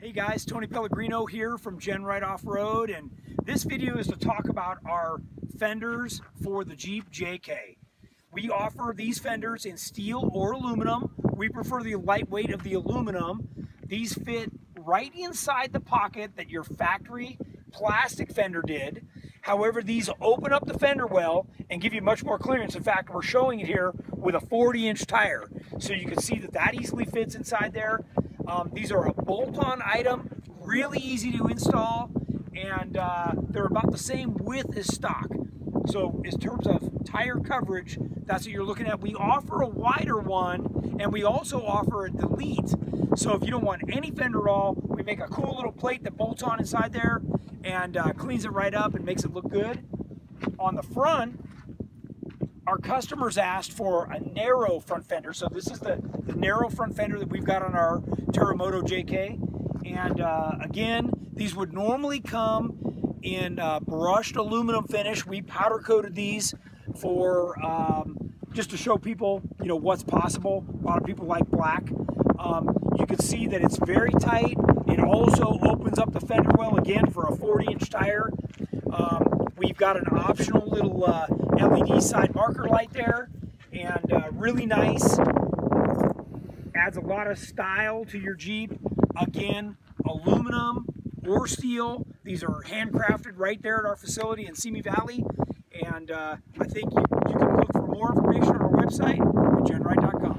Hey guys, Tony Pellegrino here from GenRight Off-Road and this video is to talk about our fenders for the Jeep JK. We offer these fenders in steel or aluminum. We prefer the lightweight of the aluminum. These fit right inside the pocket that your factory plastic fender did. However, these open up the fender well and give you much more clearance. In fact, we're showing it here with a 40 inch tire. So you can see that that easily fits inside there. Um, these are a bolt-on item, really easy to install, and uh, they're about the same width as stock. So in terms of tire coverage, that's what you're looking at. We offer a wider one, and we also offer a delete. So if you don't want any fender all, we make a cool little plate that bolts on inside there and uh, cleans it right up and makes it look good. On the front, our customers asked for a narrow front fender. So this is the, the narrow front fender that we've got on our Terremoto JK. And uh, again, these would normally come in uh, brushed aluminum finish. We powder coated these for um, just to show people, you know, what's possible. A lot of people like black. Um, you can see that it's very tight. It also opens up the fender well again for a 40 inch tire. Um, we've got an optional little uh, LED side marker light there and uh, really nice. Adds a lot of style to your Jeep. Again, aluminum or steel. These are handcrafted right there at our facility in Simi Valley. And uh, I think you, you can look for more information on our website at genright.com.